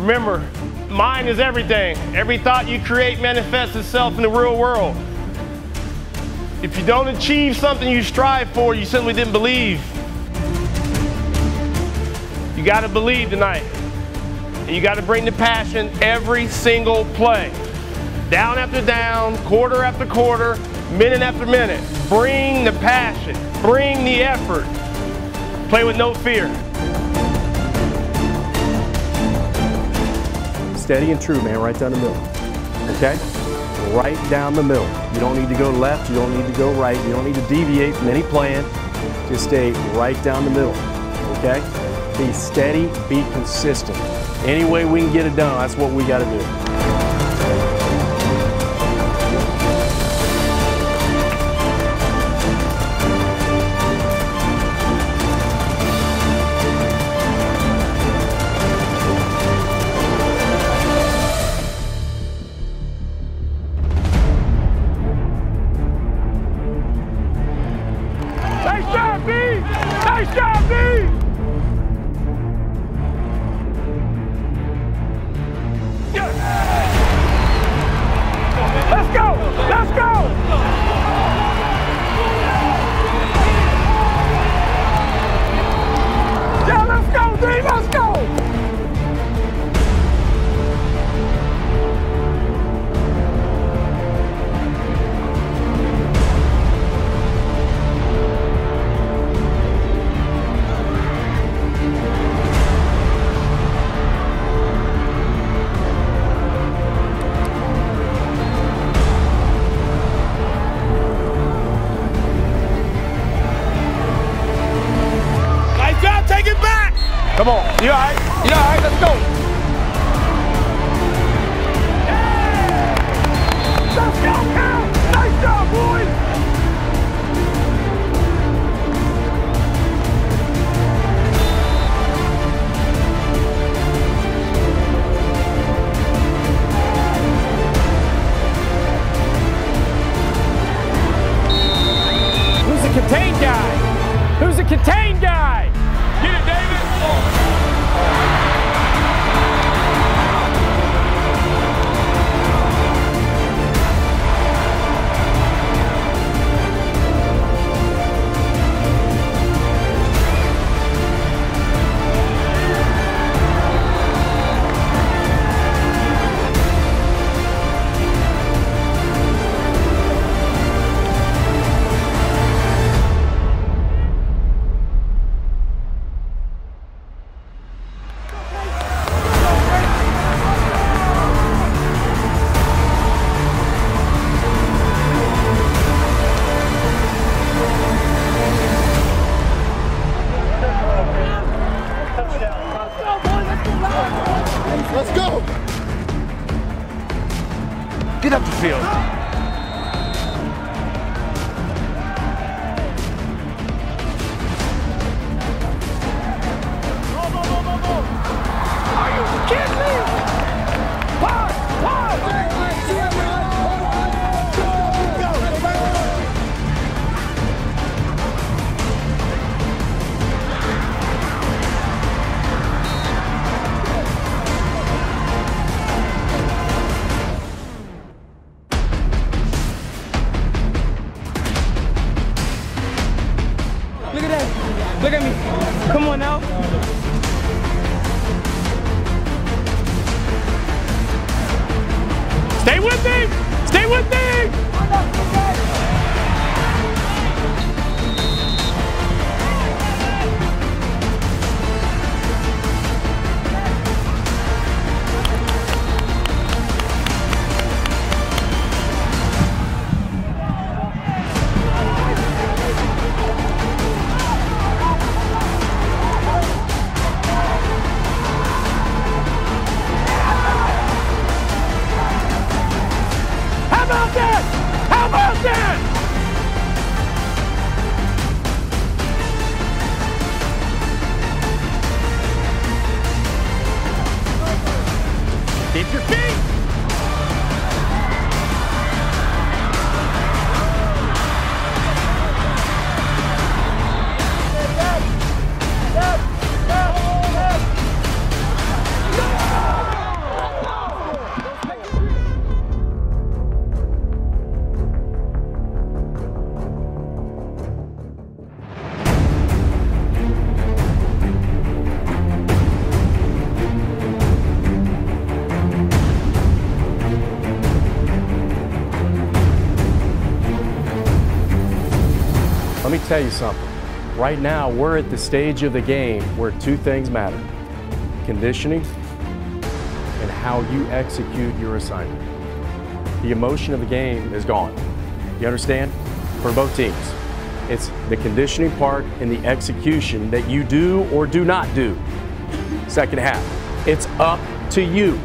Remember, mind is everything. Every thought you create manifests itself in the real world. If you don't achieve something you strive for, you simply didn't believe. You got to believe tonight. And you got to bring the passion every single play. Down after down, quarter after quarter, minute after minute. Bring the passion, bring the effort. Play with no fear. Steady and true, man, right down the middle. Okay? Right down the middle. You don't need to go left, you don't need to go right, you don't need to deviate from any plan. Just stay right down the middle. Okay? Be steady, be consistent. Any way we can get it done, that's what we got to do. On, you all right? You all right? Let's go! Let's go! Nice job, boys! Who's the contained guy? Who's the contained Look at me. Come on now. Stay with me! Stay with me! Tell you something. Right now, we're at the stage of the game where two things matter conditioning and how you execute your assignment. The emotion of the game is gone. You understand? For both teams. It's the conditioning part and the execution that you do or do not do. Second half. It's up to you.